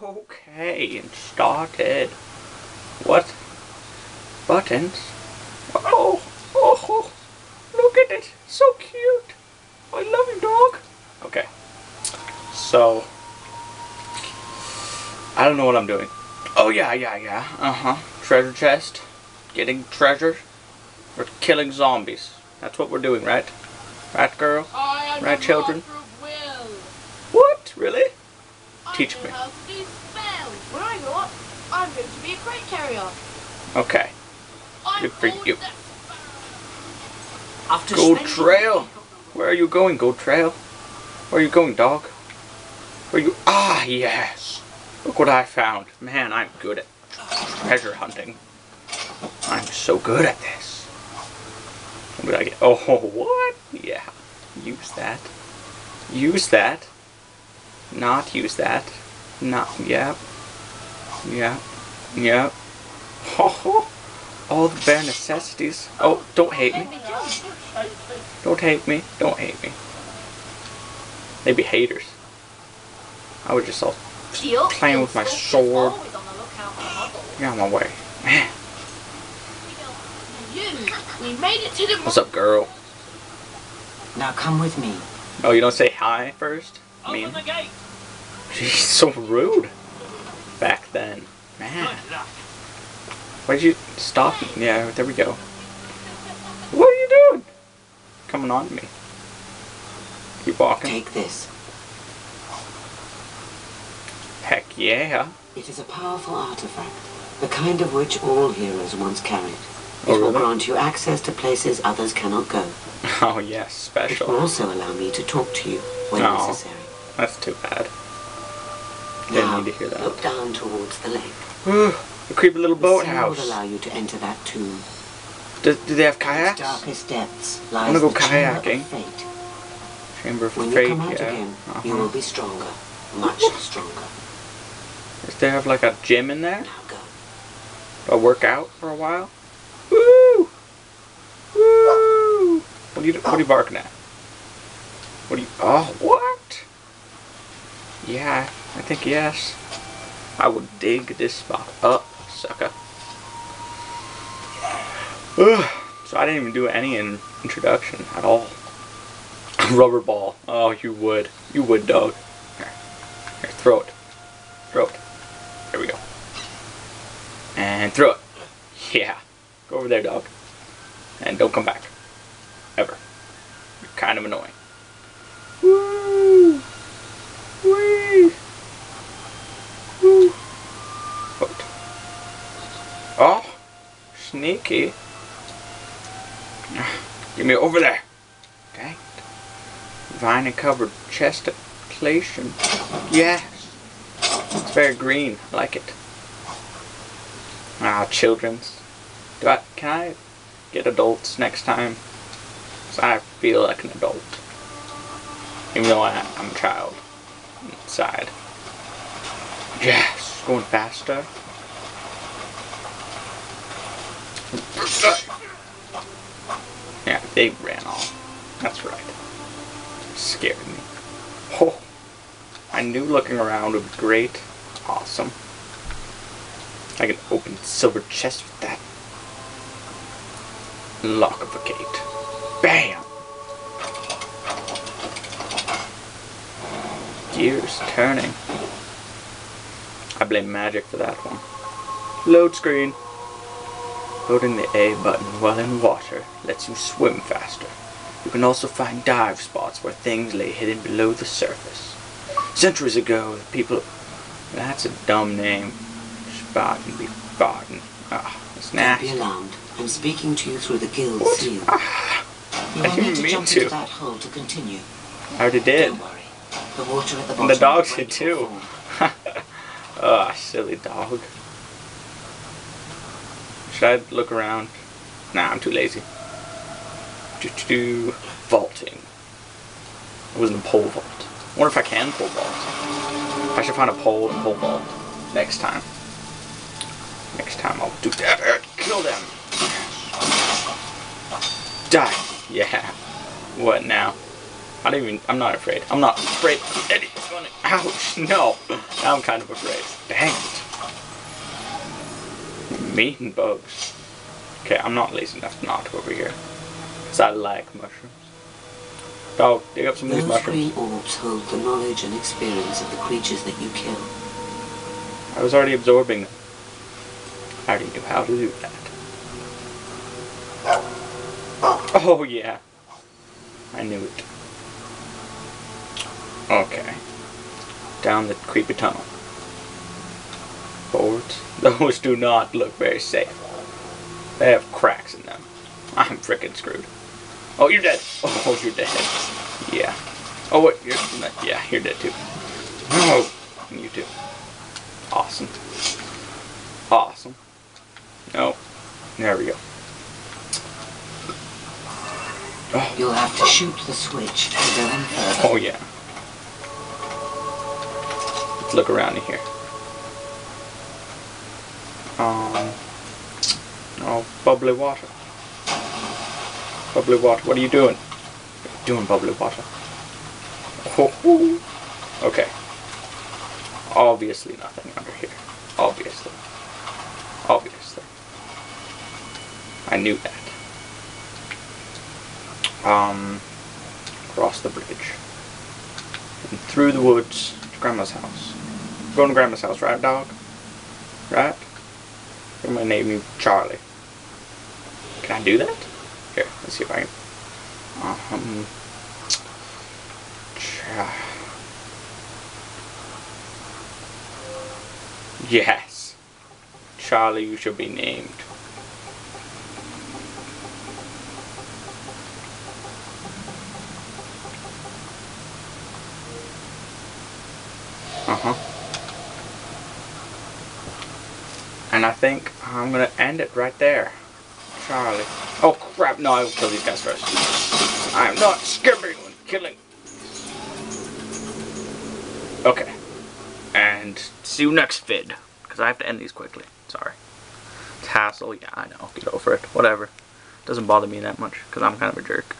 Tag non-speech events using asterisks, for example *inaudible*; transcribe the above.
Okay, and started. What? Buttons? Oh, oh, oh, look at it. So cute. I love you, dog. Okay. So, I don't know what I'm doing. Oh, yeah, yeah, yeah. Uh-huh. Treasure chest. Getting treasure. We're killing zombies. That's what we're doing, right? Right, girl? Right, children? master of will. What? Really? Teach me. how to do spells. When I grow up, I'm going to be a crate carrier. Okay. I'm Good for you. the After Gold Trail. Where are you going, Gold Trail? Where are you going, dog? Where you? Ah, yes. Look what I found. Man, I'm good at treasure hunting. I'm so good at this. What did I get? Oh, *laughs* what? Yeah. Use that. Use that. Not use that. Not. Yep. Yep. Yep. All the bare necessities. Oh, don't hate me. Don't hate me. Don't hate me. They'd be haters. I was just all Playing with my sword. always on the lookout for trouble. get on my way. Man, we made it to the what's up, girl? Now come with me. Oh, you don't say hi first? I mean, Open the gate. *laughs* she's so rude. Back then, man. Good luck. Why'd you stop? Yeah, there we go. What are you doing? Coming on to me. Keep walking. Take this. Heck yeah. It is a powerful artifact, the kind of which all heroes once carried. Oh, it Oh, will grant you access to places others cannot go. *laughs* Oh yes, special. It will special. also allow me to talk to you when Oh. necessary. That's too bad. Didn't now, need to hear that. look down towards the lake. a creepy little The sea would boathouse. allow you to enter that tomb. Do, do they have kayaks? darkest depths lies go the chamber kayaking. of fate. Chamber of When Fate, you come out yeah. again, Uh-huh. you will be stronger, much stronger. Does they have like a gym in there? Now go. Do I work out for a while? Woo! Woo! What are you What are you barking at? What are you? Oh, what? Yeah, I think yes. I will dig this spot up, sucker. Ugh. So I didn't even do any in introduction at all. *laughs* Rubber ball. Oh, you would. You would, dog. Here. Here, throw it. Throw it. There we go. And throw it. Yeah. Go over there, dog. And don't come back. Ever. You're kind of annoying. Woo! Woo! What? Oh! Sneaky. Get me over there. Dang. Vine covered chest plation. Yes. It's very green. I like it. Ah, children's. Do I, can I get adults next time? 'Cause I feel like an adult. Even though I, I'm a child. Inside. Yes, going faster. Yeah, they ran off. That's right. Scared me. Oh, I knew looking around would be great. Awesome. I can open silver chest with that. Lock of a gate. Bam! Gears turning. I blame magic for that one. Load screen. Holding the A button while in water lets you swim faster. You can also find dive spots where things lay hidden below the surface. Centuries ago, the people. That's a dumb name. Spaten be Spaten. Ah, it's Don't be alarmed. I'm speaking to you through the guild What? seal. Ah, You I will didn't need to jump to. into that hole to continue. I already did. Don't worry. The water at the bottom... And the dogs did too. *laughs* Ah, silly dog. Should I look around? Nah, I'm too lazy. Do do do. Vaulting. It wasn't a pole vault. I wonder if I can pole vault. I should find a pole and pole vault next time. Next time I'll do that. Kill them. Die. Yeah. What now? I don't even. I'm not afraid. I'm not afraid. Ouch! No. Now I'm kind of afraid. Dang it. Mean bugs. Okay, I'm not lazy enough to not over here. Cause I like mushrooms. Dog, dig up some of these Those mushrooms. green orbs hold the knowledge and experience of the creatures that you kill. I was already absorbing them. I already knew how to do that. Oh yeah. I knew it. Okay. Down the creepy tunnel. Forwards. *laughs* Those do not look very safe. They have cracks in them. I'm freaking screwed. Oh, you're dead. Oh, you're dead. Yeah. Oh, wait, you're not, yeah, you're dead too. Oh, you too. Awesome. Awesome. No. There we go. Oh, You'll have to shoot the switch to go in further. oh yeah. Let's look around in here. Bubbly water. Bubbly water. What are you doing? What are you doing, bubbly water? Oh, okay. Obviously nothing under here. Obviously. Obviously. I knew that. Um, cross the bridge. And through the woods to Grandma's house. Going to Grandma's house, right, dog? Right? I'm gonna name you Charlie. Can I do that? Here, let's see if I can. Um, Yes. Charlie, you should be named. Uh huh. And I think I'm gonna end it right there. Charlie. Oh crap, no, I will kill these guys first. I'm not skipping when killing. Okay. And see you next vid. Because I have to end these quickly. Sorry. Hassle, yeah, I know. Get over it. Whatever. Doesn't bother me that much. Because I'm kind of a jerk.